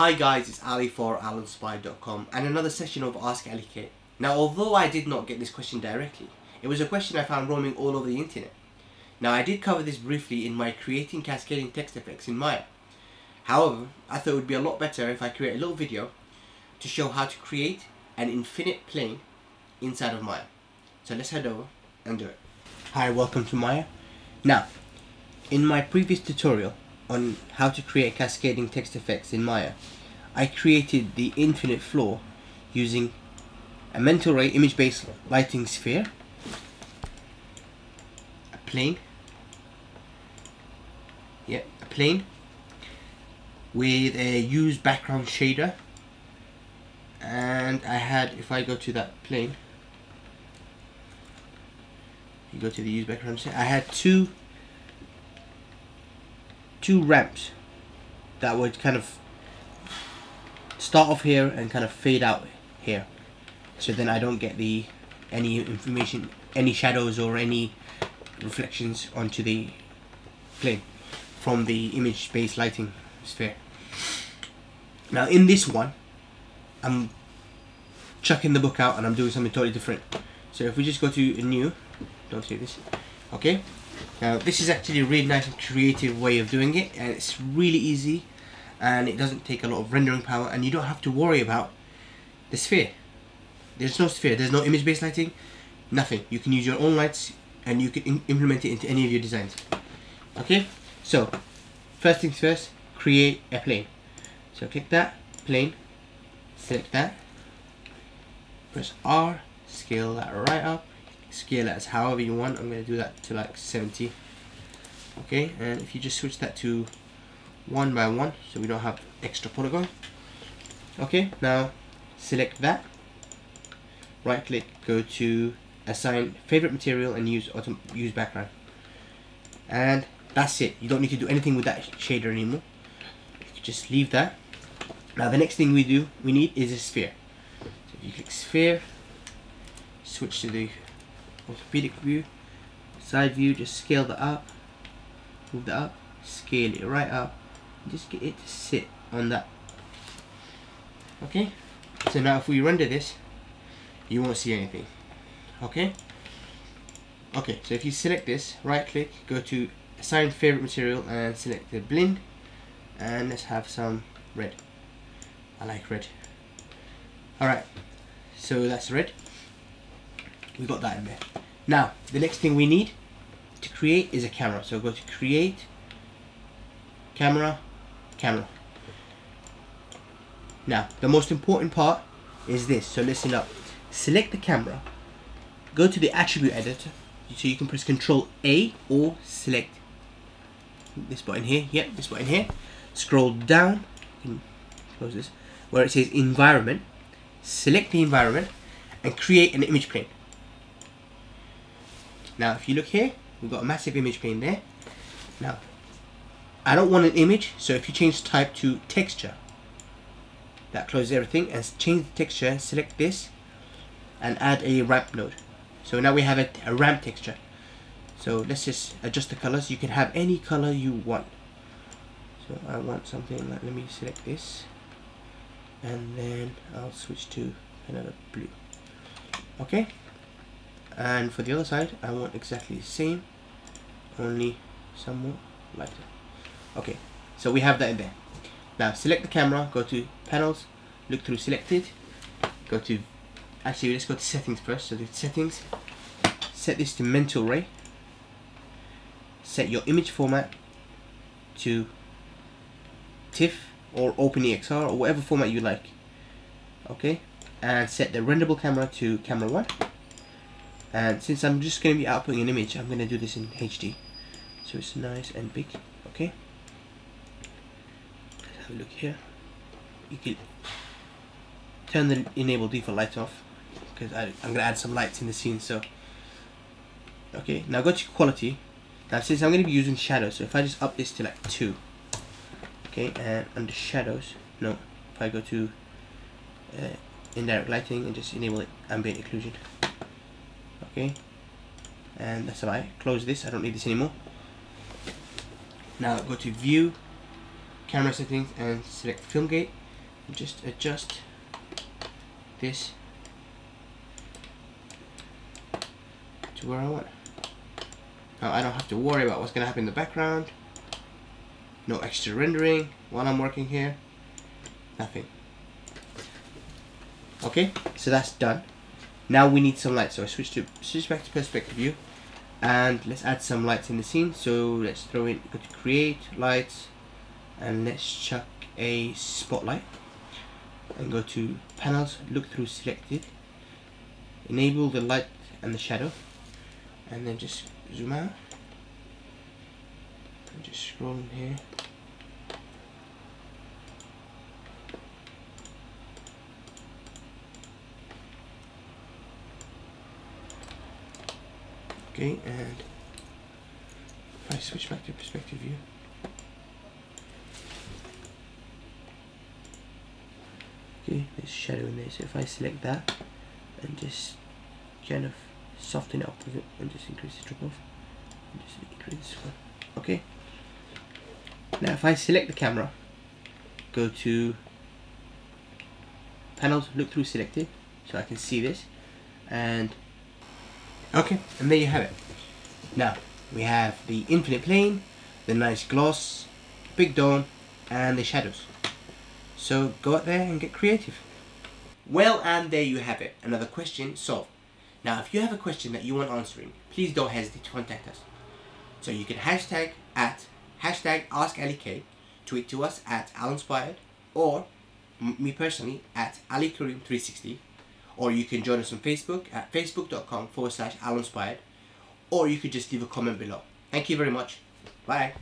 Hi guys, it's Ali for Alinspired.com and another session of Ask Ali K. Now although I did not get this question directly, it was a question I found roaming all over the internet. Now I did cover this briefly in my creating cascading text effects in Maya. However, I thought it would be a lot better if I create a little video to show how to create an infinite plane inside of Maya. So let's head over and do it. Hi, welcome to Maya. Now, in my previous tutorial on how to create cascading text effects in Maya, I created the infinite floor using a mental ray image-based lighting sphere, a plane, yeah, a plane with a use background shader and I had if I go to that plane you go to the use background shader I had two two ramps that would kind of start off here and kind of fade out here. So then I don't get the any information any shadows or any reflections onto the plane from the image based lighting sphere. Now in this one I'm chucking the book out and I'm doing something totally different. So if we just go to a new don't say this okay now this is actually a really nice and creative way of doing it and it's really easy and it doesn't take a lot of rendering power and you don't have to worry about the sphere. There's no sphere there's no image based lighting nothing. You can use your own lights and you can implement it into any of your designs. Okay? So first things first create a plane. So click that plane select that press R scale that right up scale it as however you want. I'm going to do that to like 70 okay and if you just switch that to one by one so we don't have extra polygon okay now select that. Right click go to assign favorite material and use auto use background. And that's it. You don't need to do anything with that shader anymore. Just leave that. Now the next thing we do we need is a sphere. So if you click sphere switch to the orthographic view. Side view just scale that up. Move that up. Scale it right up. Just get it to sit on that. Okay? So now if we render this you won't see anything. Okay? Okay so if you select this right click go to assign favorite material and select the Blinn. And let's have some red. I like red. Alright. So that's red. We got that in there now the next thing we need to create is a camera so go to create camera camera now the most important part is this so listen up select the camera go to the attribute editor so you can press Control A or select this button here. Yep, this button here. Scroll down. close this. Where it says environment. Select the environment and create an image plane. Now, if you look here, we've got a massive image plane there. Now, I don't want an image, so if you change type to texture, that closes everything, and change the texture, select this, and add a ramp node. So now we have a, a ramp texture. So let's just adjust the colors. You can have any color you want. So I want something like, let me select this. And then I'll switch to another blue. Okay. And for the other side, I want exactly the same, only somewhat lighter. Okay, so we have that in there. Now select the camera, go to panels, look through selected, go to actually let's go to settings first so the settings set this to mental ray set your image format to TIFF or OpenEXR or whatever format you like okay and set the renderable camera to camera 1 and since I'm just going to be outputting an image I'm going to do this in HD so it's nice and big okay? Let's have a look here. You can turn the enable default light off because I'm going to add some lights in the scene so. Okay now go to quality. Now since I'm going to be using shadows so if I just up this to like 2 okay and under shadows no if I go to uh, indirect lighting and just enable it ambient occlusion okay and that's all right close this I don't need this anymore now go to view camera settings and select film gate just adjust this to where I want. Now I don't have to worry about what's gonna happen in the background. No extra rendering while I'm working here. Nothing. Okay, so that's done. Now we need some light, so I switch to switch back to perspective view, and let's add some lights in the scene. So let's throw in go to create lights, and let's chuck a spotlight, and go to panels, look through selected, enable the light and the shadow, and then just zoom out, and just scroll in here. Okay, and if I switch back to perspective view, okay, there's shadow in there. So if I select that and just kind of soften it up a bit and just increase the drop off, and just increase this one. Okay. Now if I select the camera, go to panels, look through selected, so I can see this, and Okay, and there you have it. Now, we have the infinite plane, the nice gloss, big dawn, and the shadows. So go out there and get creative. Well, and there you have it. Another question solved. Now, if you have a question that you want answering, please don't hesitate to contact us. So you can hashtag at hashtag AskAliK, tweet to us at Alinspired, or me personally at AliKareem360 or you can join us on Facebook at facebook.com forward slash Alinspired, or you could just leave a comment below. Thank you very much. Bye.